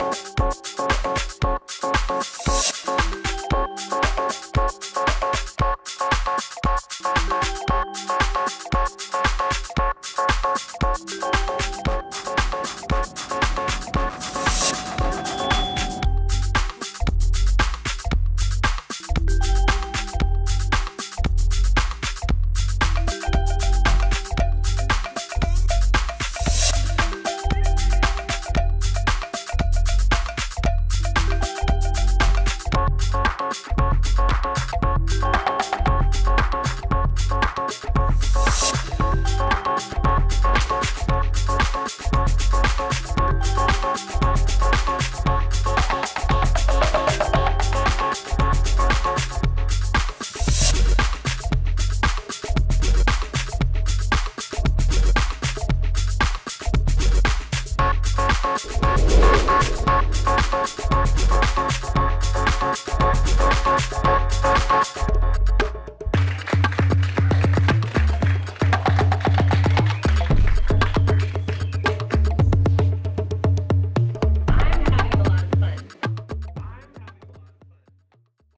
you